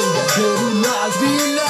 some dirty lies we lie.